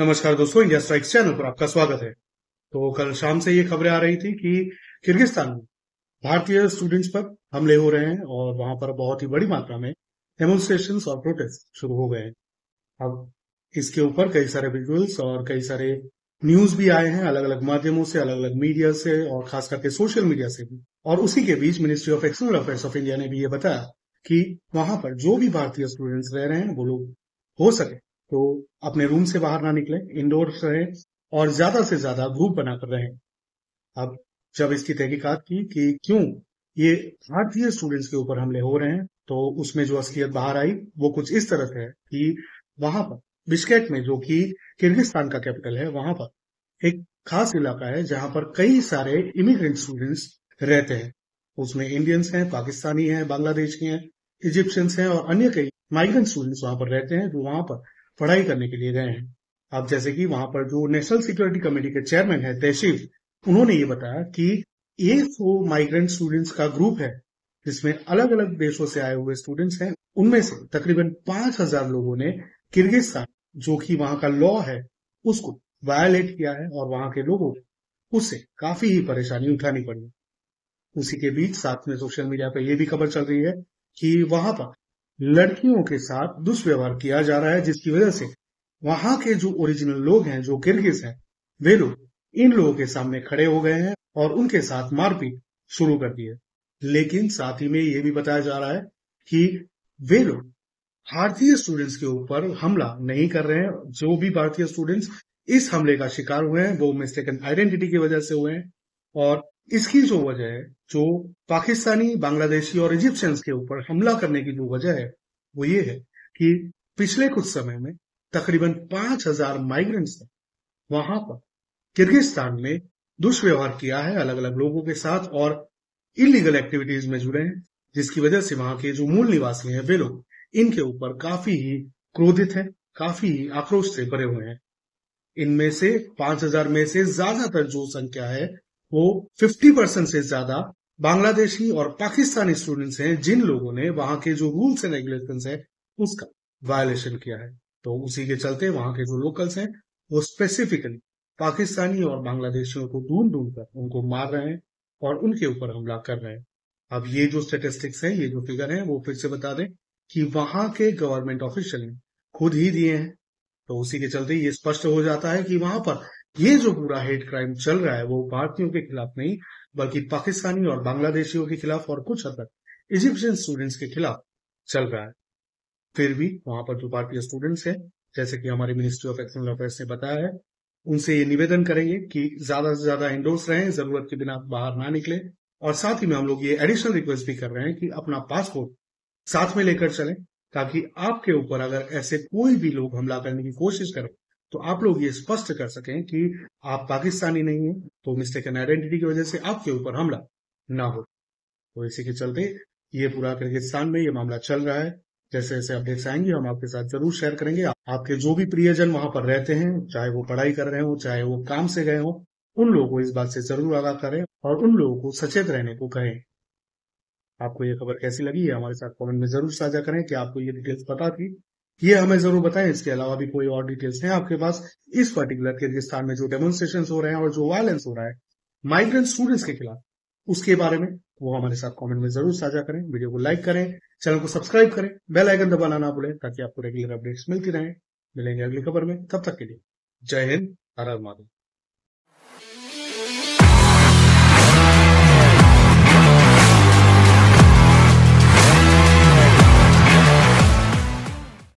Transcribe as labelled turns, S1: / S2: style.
S1: नमस्कार दोस्तों, India strike channel पर आपका स्वागत है। तो कल शाम से ये खबरें आ रही थी कि किर्गिस्तान में भारतीय स्टूडेंट्स पर हमले हो रहे हैं और वहाँ पर बहुत ही बड़ी मात्रा में डेमोन्स्ट्रेशन और प्रोटेस्ट शुरू हो गए हैं। अब इसके ऊपर कई सारे विजुअल्स और कई सारे न्यूज़ भी आए हैं अलग अलग माध्यमों से अलग अलग मीडिया से और खास करके सोशल मीडिया से भी। और उसी के बीच ministry of external affairs of India ने भी ये बताया कि वहाँ पर जो भी भारतीय स्टूडेंट्स रह रहे हैं, वो लोग हो सके। तो अपने रूम से बाहर ना निकले इंडोर रहे और ज़्यादा से ज़्यादा ग्रुप बनाकर रहे। अब जब इसकी तहकीकात की कि क्यों ये भारतीय स्टूडेंट्स के ऊपर हमले हो रहे हैं तो उसमें जो असलियत बाहर आई, वो कुछ इस तरह से है कि वहाँ पर बिस्केट में जो कि किर्गिस्तान का कैपिटल है, वहाँ पर एक खास इलाका है जहाँ पर कई सारे इमिग्रेंट स्टूडेंट्स रहते हैं। उसमें इंडियंस हैं, पाकिस्तानी हैं, बांग्लादेशी हैं इजिप्शियंस हैं और अन्य कई माइग्रेंट स्टूडेंट्स वहाँ पर रहते हैं, जो वहाँ पर पढ़ाई करने के लिए गए हैं। अब जैसे कि वहाँ पर जो नेशनल सिक्योरिटी कमेटी के चेयरमैन है तहशीफ उन्होंने ये बताया कि एक वो माइग्रेंट स्टूडेंट्स का ग्रुप है, जिसमें अलग अलग देशों से आए हुए स्टूडेंट्स हैं। उनमें से तकरीबन पाँच हज़ार लोगों ने किर्गिस्तान, जो कि वहाँ का लॉ है, उसको वायलेट किया है और वहाँ के लोगों को उससे काफ़ी ही परेशानी उठानी पड़ी। उसी के बीच साथ में सोशल मीडिया पर यह भी खबर चल रही है कि वहाँ पर लड़कियों के साथ दुष्व्यवहार किया जा रहा है, जिसकी वजह से वहाँ के जो ओरिजिनल लोग हैं, जो किर्गिज हैं, वे लोग इन लोगों के सामने खड़े हो गए हैं और उनके साथ मारपीट शुरू कर दी है लेकिन साथ ही में ये भी बताया जा रहा है कि वे लोग भारतीय स्टूडेंट्स के ऊपर हमला नहीं कर रहे हैं। जो भी भारतीय स्टूडेंट्स इस हमले का शिकार हुए हैं, वो मिस्टेकन आइडेंटिटी की वजह से हुए हैं और इसकी जो वजह है, जो पाकिस्तानी, बांग्लादेशी और इजिप्शियंस के ऊपर हमला करने की जो वजह है, वो ये है कि पिछले कुछ समय में तकरीबन पाँच हज़ार माइग्रेंट्स ने वहाँ पर किर्गिस्तान में दुष्व्यवहार किया है अलग अलग लोगों के साथ और इलीगल एक्टिविटीज़ में जुड़े हैं, जिसकी वजह से वहाँ के जो मूल निवासी हैं, वे लोग, इनके ऊपर काफ़ी ही क्रोधित हैं, काफ़ी ही आक्रोश से भरे हुए हैं। इनमें से, पाँच हज़ार में से ज़्यादातर जो संख्या है वो 50 परसेंट से ज़्यादा बांग्लादेशी और पाकिस्तानी स्टूडेंट्स हैं, जिन लोगों ने वहाँ के जो रूल्स एंड रेगुलेशन है, उसका वायलेशन किया है। तो उसी के चलते वहाँ के जो लोकल्स हैं, वो स्पेसिफिकली पाकिस्तानी और बांग्लादेशियों को ढूंढ ढूंढ कर उनको मार रहे हैं और उनके ऊपर हमला कर रहे हैं। अब ये जो स्टेटिस्टिक्स हैं, ये जो फिगर हैं, वो फिर से बता दें कि वहाँ के गवर्नमेंट ऑफिशियल ने खुद ही दिए हैं। तो उसी के चलते ये स्पष्ट हो जाता है कि वहाँ पर ये जो पूरा हेट क्राइम चल रहा है, वो भारतीयों के खिलाफ नहीं, बल्कि पाकिस्तानी और बांग्लादेशियों के खिलाफ और कुछ हद तक इजिप्शियन स्टूडेंट्स के खिलाफ चल रहा है। फिर भी वहाँ पर जो भारतीय स्टूडेंट्स हैं, जैसे कि हमारी मिनिस्ट्री ऑफ़ एक्सटर्नल अफेयर्स ने बताया है, उनसे ये निवेदन करेंगे कि ज़्यादा से ज़्यादा इंडोर्स रहें, ज़रूरत के बिना बाहर ना निकले, और साथ ही में हम लोग ये एडिशनल रिक्वेस्ट भी कर रहे हैं कि अपना पासपोर्ट साथ में लेकर चलें, ताकि आपके ऊपर अगर ऐसे कोई भी लोग हमला करने की कोशिश करें तो आप लोग ये स्पष्ट कर सकें कि आप पाकिस्तानी नहीं हैं तो मिस्टेकन आइडेंटिटी की वजह से आपके ऊपर हमला ना हो। तो इसी के चलते ये पूरा किर्गिस्तान में ये मामला चल रहा है। जैसे जैसे अपडेट्स आएँगे, हम आपके साथ ज़रूर शेयर करेंगे। आपके जो भी प्रियजन वहाँ पर रहते हैं, चाहे वो पढ़ाई कर रहे हो, चाहे वो काम से गए हो, उन लोगों को इस बात से ज़रूर आगाह करें और उन लोगों को सचेत रहने को कहें। आपको ये खबर कैसी लगी है हमारे साथ कमेंट में ज़रूर साझा करें कि आपको ये डिटेल्स पता थी। ये हमें ज़रूर बताएँ। इसके अलावा भी कोई और डिटेल्स हैं आपके पास? इस पर्टिकुलर किर्गिस्तान में जो डेमोन्स्ट्रेशन हो रहे हैं और जो वायलेंस हो रहा है माइग्रेंट स्टूडेंट्स के खिलाफ, उसके बारे में वो हमारे साथ कमेंट में ज़रूर साझा करें। वीडियो को लाइक करें चैनल को सब्सक्राइब करें बेल आइकन दबाना ना भूलें ताकि आपको रेगुलर अपडेट्स मिलती रहें। मिलेंगे अगली खबर में। तब तक के लिए जय हिंद, हर हर